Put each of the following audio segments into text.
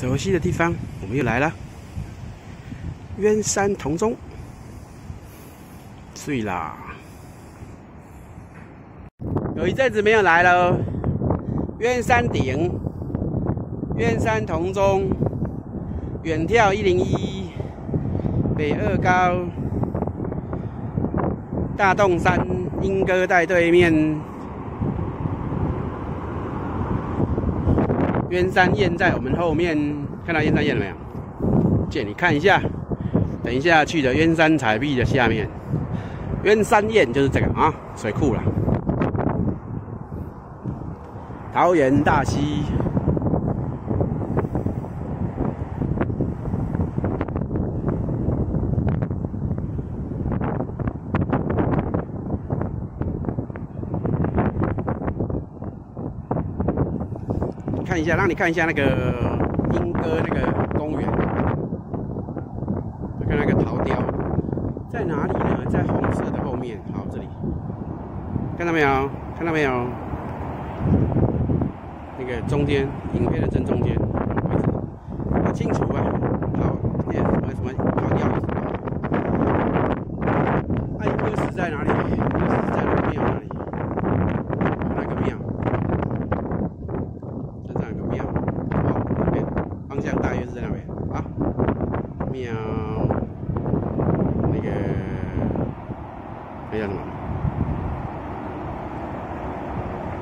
熟悉的地方，我们又来了。鸢山铜钟，醉啦！有一阵子没有来了。鸢山顶，鸢山铜钟，远眺一零一，北二高，大洞山莺歌在对面。鸳山燕在我们后面，看到鸳山燕了没有？姐你看一下，等一下去的鸳山彩壁的下面，鸳山燕就是这个啊，水库了。桃园大溪，一下，让你看一下那个莺歌那个公园，看那个桃雕在哪里呢？在红色的后面。好，这里看到没有？看到没有？那个中间，影片的正中间位置，很清楚啊。好，也什么什么桃雕，爱歌寺在哪里？歌寺在那个庙那里，那个庙，这上有个庙，哦，那边方向大约是在那边啊。庙，那个那叫什么？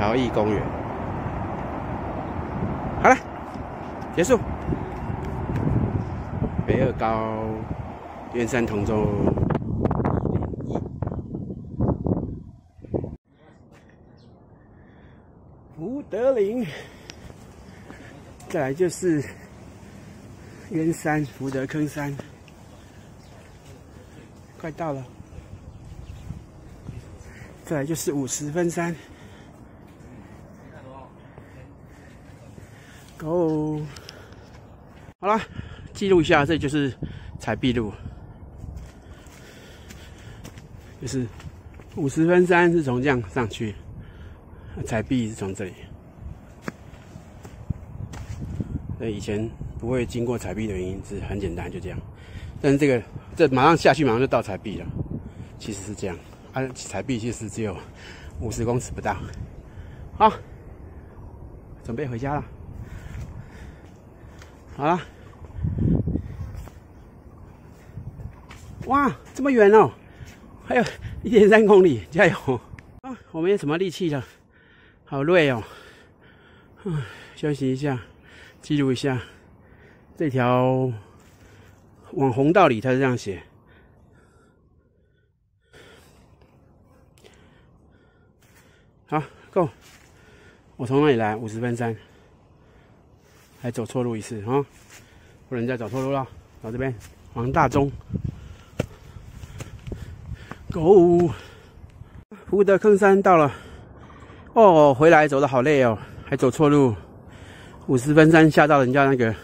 陶艺公园。好了，结束。北二高，燕山同舟，福德林，再来就是燕山福德坑山，快到了。再来就是五十分山。Go，好了，记录一下，这就是彩壁路，就是五十分山是从这样上去，彩壁是从这里。那以前不会经过彩壁的原因是很简单，就这样。但是这个这马上下去，马上就到彩壁了，其实是这样。啊，彩壁其实只有五十公尺不到。好，准备回家了。好了，哇，这么远哦，还有一点三公里，加油！啊，我没什么力气了，好累哦。嗯，休息一下，记录一下这条网红道里，它是这样写。好，Go！我从哪里来？五十分山。还走错路一次啊！不能再走错路了。到这边，黄大中，Go！福德坑山到了。哦，回来走的好累哦，还走错路。五十分山下到人家那个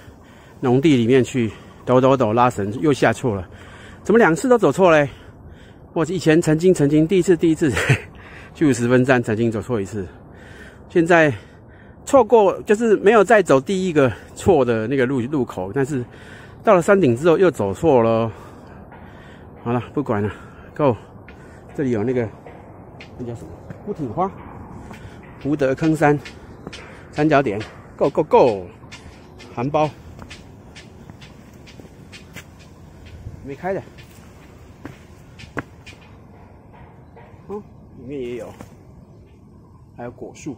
农地里面去，抖抖抖拉绳，又下错了。怎么两次都走错嘞？我以前曾经曾经第一次第一次 去五十分山曾经走错一次，现在。错过就是没有再走第一个错的那个路路口，但是到了山顶之后又走错了。好了，不管了，Go！这里有那个那叫什么？孤挺花，福德坑山三角点，Go Go Go！含苞没开的，哦，里面也有，还有果树。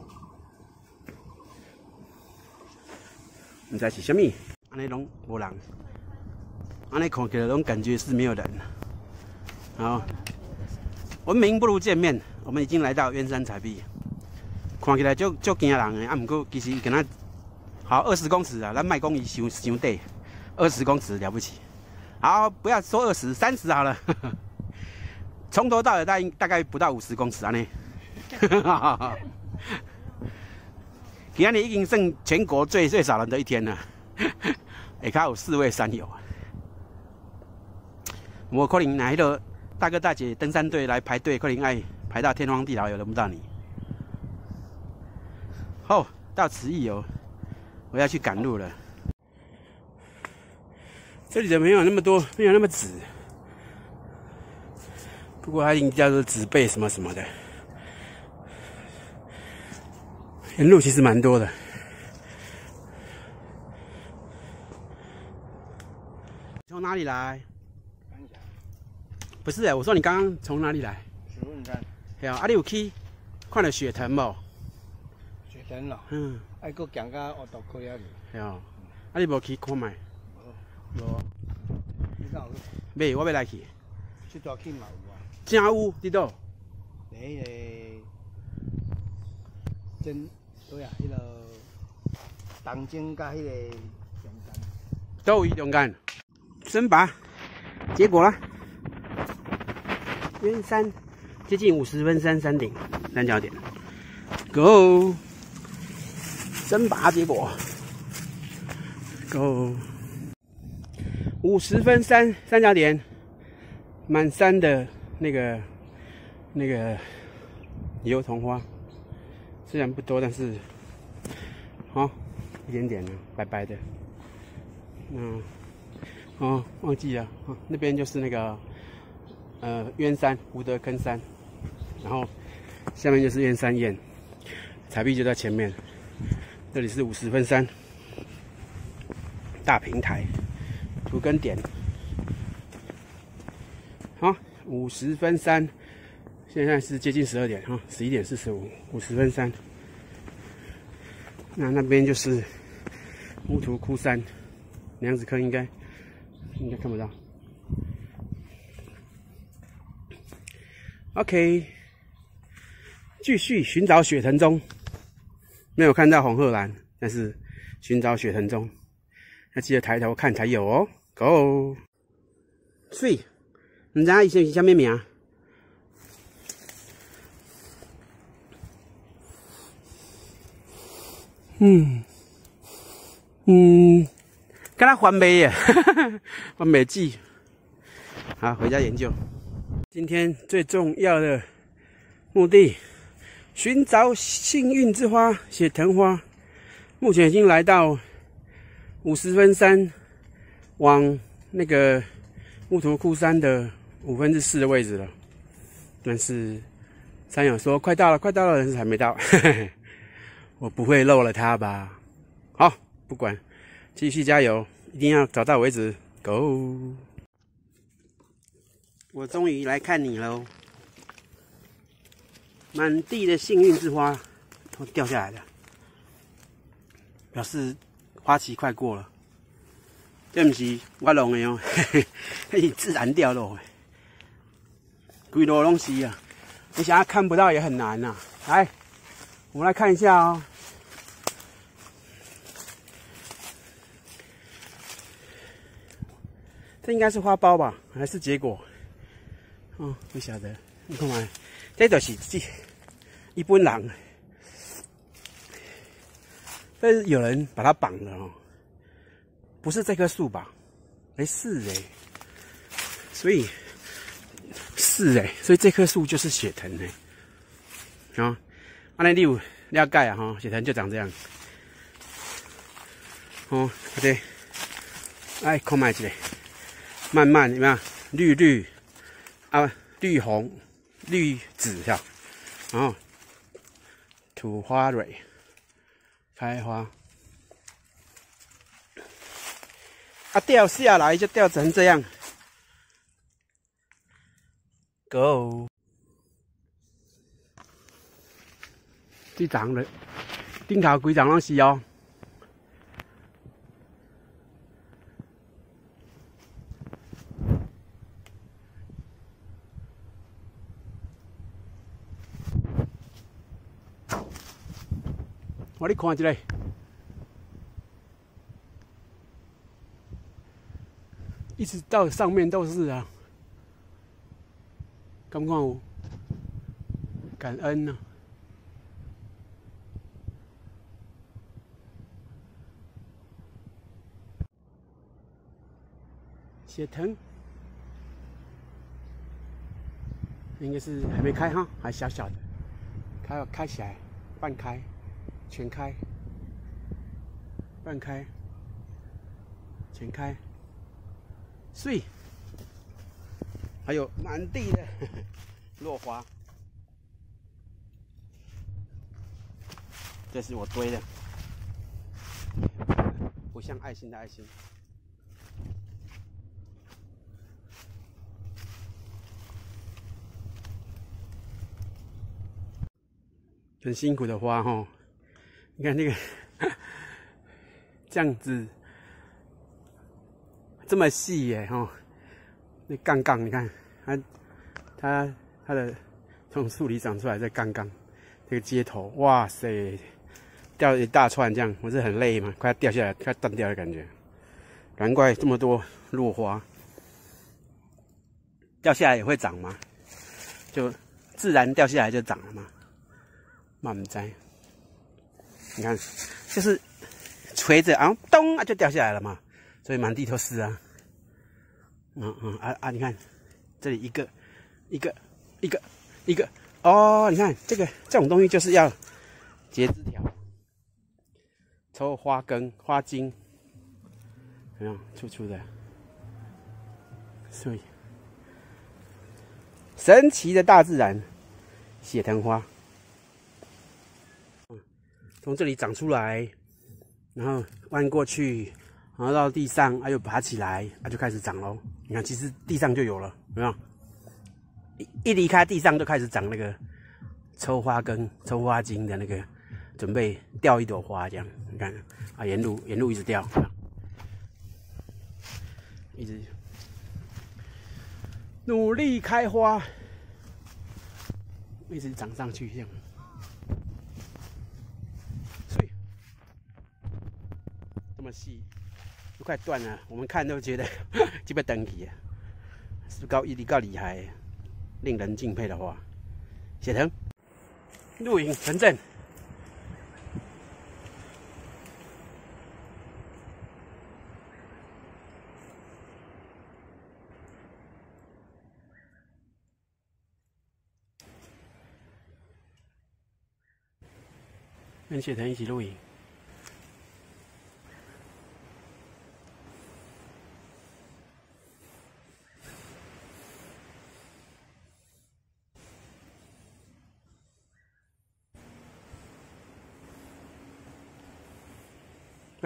你在写什么？安尼拢无人，安尼看起来拢感觉是没有人。好，文明不如见面，我们已经来到鸢山彩壁，看起来就就惊人的，啊，不过其实跟他好二十公尺啊，咱卖公里伤伤短，二十公尺了不起。好，不要说二十，三十好了。从头到尾大大概不到五十公尺安尼。今天已经剩全国最最少人的一天了，下卡有四位山友。我可能哪一个大哥大姐登山队来排队，可能爱排到天荒地老，也轮不到你。好，到此一游，我要去赶路了。这里的没有那么多，没有那么紫。不过它应该叫做紫背什么什么的。沿路其实蛮多的。从哪里来？不是哎，我说你刚刚从哪里来？水问山。对啊，啊你有去看到雪藤无？雪藤咯。嗯。还佫行到乌道口遐去。对啊。啊你无去看卖？无。无。你哪有？未，我要来去。这大去嘛有啊。真有，伫倒？迄个真对啊，迄个东京甲迄个中间。都有中间。升拔，结果了。渊山接近五十分山山顶三角点，Go，升拔结果，Go，五十分山三角点，满山的那个那个油桐花，虽然不多，但是好一点点的，白白的，嗯。哦，忘记了，那边就是那个呃渊山胡德坑山，然后下面就是燕山堰，彩壁就在前面。这里是五十分山大平台，图根点。好，五十分山，现在是接近十二点哈，十一点四十五，五十分三。那那边就是乌图窟山，娘子坑应该。应该看不到。OK，继续寻找雪藤中，没有看到红鹤兰，但是寻找雪藤中，要记得抬头看才有哦。Go，three，，你知以前是什么名？嗯，嗯。跟他还没耶，还没记。好，回家研究。今天最重要的目的，寻找幸运之花——血藤花。目前已经来到五十分山，往那个木图库山的五分之四的位置了。但是山友说快到了，快到了，但是还没到。我不会漏了它吧？好，不管。继续加油，一定要找到为止。Go！我终于来看你喽！满地的幸运之花都掉下来了，表示花期快过了。这不是我弄的哦，嘿嘿，是自然掉落的。鬼多东西啊！你想要看不到也很难呐。来，我们来看一下哦。这应该是花苞吧，还是结果？哦，不晓得。你看嘛，这就是这一般人，但是有人把它绑了哦。不是这棵树吧？哎，是哎。所以是哎，所以这棵树就是血藤哎。啊，阿那六了解啊哈，血藤就长这样。哦，对，哎，看麦一个。慢慢有没有绿绿啊，绿红、绿紫哈，然后土花蕊开花，啊掉下来就掉成这样，Go，这长了，顶头规长拢是哦。我你看一下，一直到上面都是啊，感觉感恩呢。血藤应该是还没开哈，还小小的，开要开起来，半开。全开，半开，全开，碎还有满地的 落花，这是我堆的，不像爱心的爱心。很辛苦的花哈，你看那个这样子这么细耶哈，那杠杠你看它它它的从树里长出来的杠杠，这个接头哇塞，掉一大串这样，不是很累吗？快要掉下来，快断掉的感觉，难怪这么多落花，掉下来也会长吗？就自然掉下来就长了吗？满栽，你看，就是垂着，然后咚啊就掉下来了嘛，所以满地都是啊。嗯嗯啊啊，你看这里一个一个一个一个哦，你看这个这种东西就是要结枝条，抽花根花茎，怎么样粗粗的？所以神奇的大自然，血藤花。从这里长出来，然后弯过去，然后到地上，啊又爬起来，啊就开始长喽。你看，其实地上就有了，有没有？一一离开地上就开始长那个抽花根、抽花茎的那个，准备掉一朵花这样。你看，啊沿路沿路一直掉，一直努力开花，一直长上去这样。细都快断了，我们看都觉得就被登起啊，是高毅力高厉害，令人敬佩的话。写成录影存证。跟写成一起露营。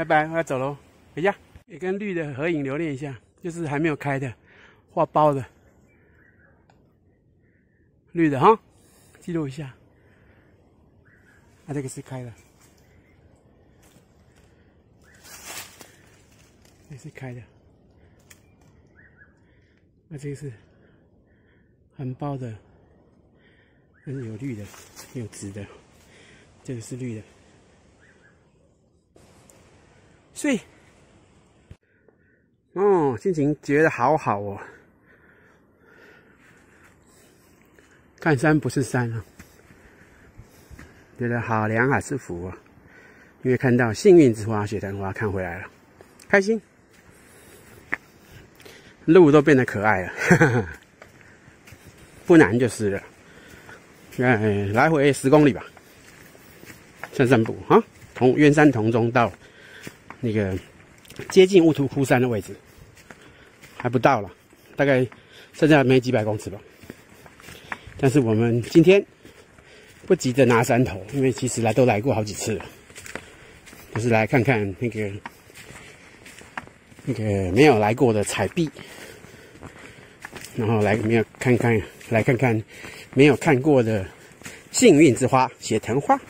拜拜，我要走喽，回家。也跟绿的合影留念一下，就是还没有开的，花苞的，绿的哈，记录一下。啊，这个是开的，这是开的。那这个是很包的，这是有绿的，有紫的，这个是绿的。睡，哦，心情觉得好好哦。看山不是山啊，觉得好凉啊舒服啊。因为看到幸运之花雪藤花看回来了，开心。路都变得可爱了，不难就是了。哎，来回十公里吧，散散步哈。从渊山童中到。那个接近乌图库山的位置，还不到了，大概剩下没几百公尺吧。但是我们今天不急着拿山头，因为其实来都来过好几次了，就是来看看那个那个没有来过的彩壁，然后来没有看看来看看没有看过的幸运之花——血藤花。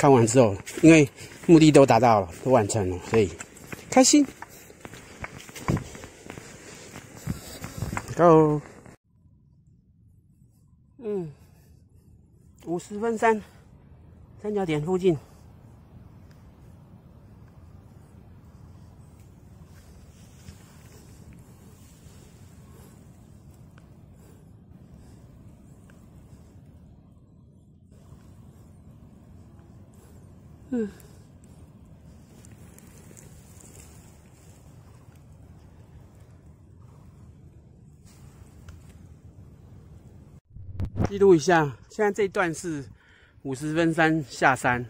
看完之后，因为目的都达到了，都完成了，所以开心。Go。嗯，五十分三，三角点附近。嗯，记录一下，现在这一段是五十分山下山。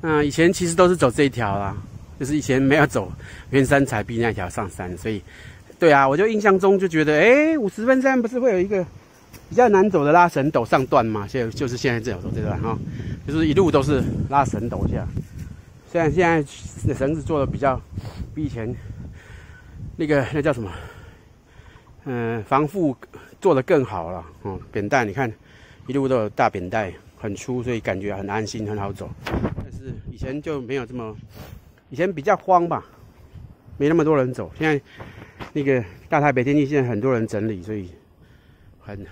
那以前其实都是走这一条啦，就是以前没有走圆山彩壁那条上山，所以，对啊，我就印象中就觉得，哎，五十分山不是会有一个比较难走的拉绳陡上段嘛？现在就是现在这走这段哈，就是一路都是拉绳陡下。虽然现在绳子做的比较比以前那个那叫什么，嗯，防护做的更好了哦。扁带你看一路都有大扁带，很粗，所以感觉很安心，很好走。但是以前就没有这么，以前比较慌吧，没那么多人走。现在那个大台北天气现在很多人整理，所以很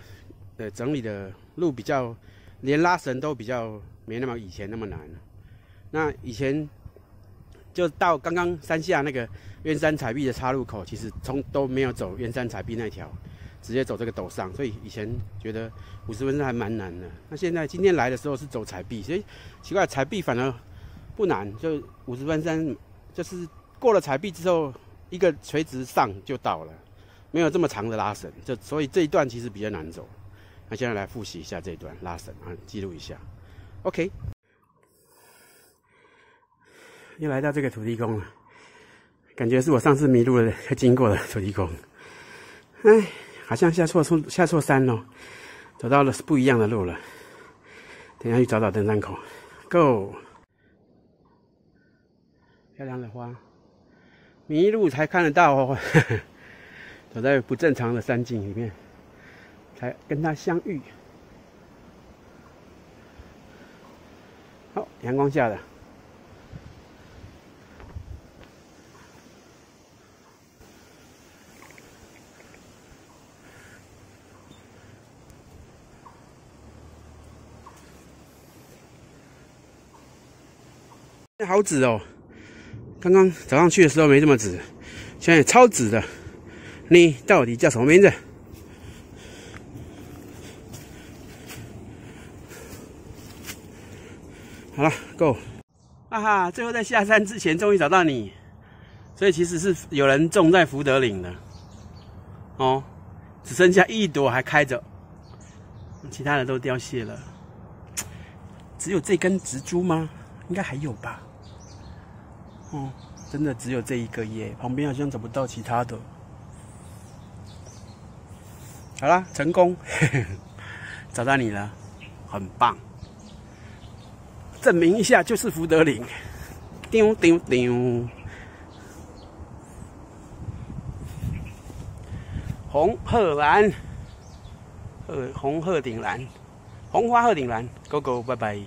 呃整理的路比较，连拉绳都比较没那么以前那么难。那以前就到刚刚山下那个渊山彩壁的岔路口，其实从都没有走渊山彩壁那条，直接走这个陡上，所以以前觉得五十分钟还蛮难的。那现在今天来的时候是走彩壁，所以奇怪，彩壁反而不难，就五十分山就是过了彩壁之后，一个垂直上就到了，没有这么长的拉绳，就所以这一段其实比较难走。那现在来复习一下这一段拉绳啊，记录一下，OK。又来到这个土地公了，感觉是我上次迷路了经过的土地公。哎，好像下错错下错山喽，走到了不一样的路了。等下去找找登山口，Go！漂亮的花，迷路才看得到哦。走在不正常的山径里面，才跟他相遇。好，阳光下的。好紫哦！刚刚早上去的时候没这么紫，现在超紫的。你到底叫什么名字？好了，Go！哈哈，最后在下山之前终于找到你，所以其实是有人种在福德岭的哦，只剩下一朵还开着，其他的都凋谢了。只有这根植株吗？应该还有吧。哦，真的只有这一个耶，旁边好像找不到其他的。好啦，成功，找到你了，很棒。证明一下就是福德岭，丢丢丢。红鹤兰，呃红鹤顶兰，红花鹤顶兰哥哥拜拜。